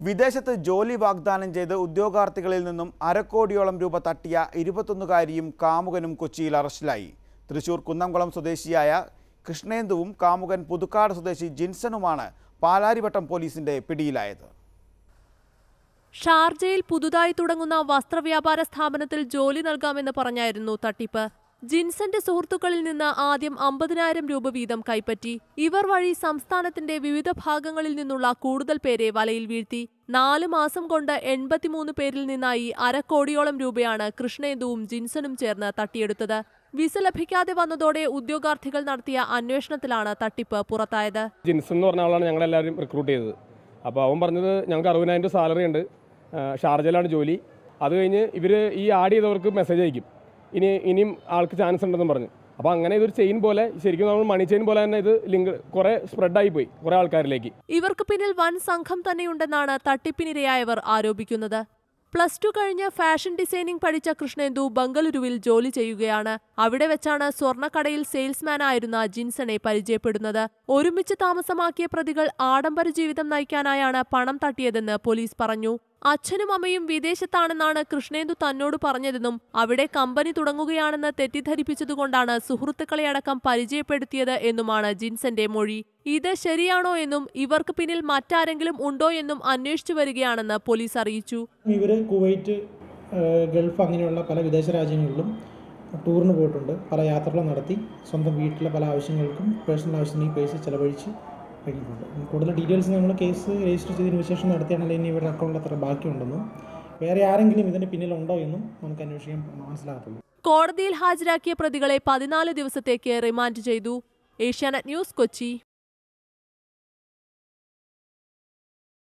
വിദേശത്ത് ജോലി വാഗ്ദാനം ചെയ്ത് ഉദ്യോഗാർത്ഥികളിൽ നിന്നും അരക്കോടിയോളം രൂപ തട്ടിയ ഇരുപത്തൊന്നുകാരിയും കാമുകനും കൊച്ചിയിൽ അറസ്റ്റിലായി. തൃശൂർ കുന്നംകുളം സ്വദേശിയായ കൃഷ്ണേന്ദുവും കാമുകൻ പുതുക്കാട് സ്വദേശി ജിൻസനുമാണ് പാലാരിവട്ടം പോലീസിന്റെ പിടിയിലായത്. ഷാർജയിൽ പുതുതായി തുടങ്ങുന്ന വസ്ത്രവ്യാപാര സ്ഥാപനത്തിൽ ജോലി നൽകാമെന്ന് പറഞ്ഞായിരുന്നു തട്ടിപ്പ്. ജിൻസന്റെ സുഹൃത്തുക്കളിൽ നിന്ന് ആദ്യം അമ്പതിനായിരം രൂപ വീതം കൈപ്പറ്റി ഇവർ വഴി സംസ്ഥാനത്തിന്റെ വിവിധ ഭാഗങ്ങളിൽ നിന്നുള്ള കൂടുതൽ പേരെ വലയിൽ വീഴ്ത്തി നാല് മാസം കൊണ്ട് എൺപത്തിമൂന്ന് പേരിൽ നിന്നായി അരക്കോടിയോളം രൂപയാണ് കൃഷ്ണേന്ദുവും ജിൻസനും ചേർന്ന് തട്ടിയെടുത്തത്. വിസ ലഭിക്കാതെ വന്നതോടെ ഉദ്യോഗാർത്ഥികൾ നടത്തിയ അന്വേഷണത്തിലാണ് തട്ടിപ്പ് പുറത്തായത്. ജിൻസൺ എന്ന് പറഞ്ഞ ആളാണ് ഞങ്ങളെല്ലാവരും റിക്രൂട്ട് ചെയ്തത്. അപ്പോൾ അവൻ പറഞ്ഞത് ഞങ്ങൾക്ക് അറുപതിനായിരം രൂപ സാലറി ഉണ്ട്. ഷാർജയിലാണ് ജോലി. അത് കഴിഞ്ഞ് ഇവർ ഈ ആഡ് ചെയ്തവർക്ക് മെസ്സേജ് അയക്കും. ഇനി ഇനിയും ആൾക്ക് ചാൻസ് ഉണ്ടെന്നും പറഞ്ഞു. അപ്പോൾ അങ്ങനെ ഇതൊരു ചെയിൻ പോലെ ശരിക്കും നമ്മൾ മണി ചെയിൻ പോലെ തന്നെ ഇത് ലിങ്ക് കുറേ സ്പ്രെഡായി പോയി കുറെ ആൾക്കാരിലേക്ക്. ഇവർക്ക് പിന്നിൽ വൻ സംഘം തന്നെയുണ്ടെന്നാണ് തട്ടിപ്പിനിരയായവർ ആരോപിക്കുന്നത്. പ്ലസ് ടു കഴിഞ്ഞ് ഫാഷൻ ഡിസൈനിംഗ് പഠിച്ച കൃഷ്ണേന്ദു ബംഗളൂരുവിൽ ജോലി ചെയ്യുകയാണ്. അവിടെ വെച്ചാണ് സ്വർണക്കടയിൽ സെയിൽസ്മാൻ ആയിരുന്ന ജിൻസനെ പരിചയപ്പെടുന്നത്. ഒരുമിച്ച് താമസമാക്കിയ പ്രതികൾ ആഡംബര ജീവിതം നയിക്കാനായാണ് പണം തട്ടിയതെന്ന് പോലീസ് പറഞ്ഞു. അച്ഛനും അമ്മയും വിദേശത്താണെന്നാണ് കൃഷ്ണേന്ദു തന്നോട് പറഞ്ഞതെന്നും അവിടെ കമ്പനി തുടങ്ങുകയാണെന്ന് തെറ്റിദ്ധരിപ്പിച്ചതുകൊണ്ടാണ് സുഹൃത്തുക്കളെ അടക്കം പരിചയപ്പെടുത്തിയത് എന്നുമാണ് ജിൻസന്റെ മൊഴി. ഇത് ശരിയാണോ എന്നും ഇവർക്ക് പിന്നിൽ മറ്റാരെങ്കിലും ഉണ്ടോ എന്നും അന്വേഷിച്ചു വരികയാണെന്ന് പോലീസ് അറിയിച്ചു. ഇവർ കുവൈറ്റ് ഗൾഫ് അങ്ങനെയുള്ള പല വിദേശ രാജ്യങ്ങളിലും ടൂറിന് പോയിട്ടുണ്ട്. പല യാത്രകളും നടത്തി സ്വന്തം വീട്ടിലെ പല ആവശ്യങ്ങൾക്കും പേഴ്സണൽ ആവശ്യത്തിന് ഈ പൈസ ചെലവഴിച്ച് കഴിഞ്ഞിട്ടുണ്ട്. കൂടുതൽ ഡീറ്റെയിൽസ് നമ്മൾ കേസ് രജിസ്റ്റർ ചെയ്തതിന് ശേഷം നടത്തിയാണെങ്കിൽ ഇനി ഇവരുടെ അക്കൗണ്ടിൽ അത്ര ബാക്കിയുണ്ടെന്നും വേറെ ആരെങ്കിലും ഇതിന്റെ പിന്നിലുണ്ടോ എന്നും നമുക്ക് അന്വേഷിക്കാൻ മനസ്സിലാകത്തുള്ളൂ. കോടതിയിൽ ഹാജരാക്കിയ പ്രതികളെ പതിനാല് ദിവസത്തേക്ക് റിമാൻഡ് ചെയ്തു. ഏഷ്യാനെറ്റ് ന്യൂസ് കൊച്ചി.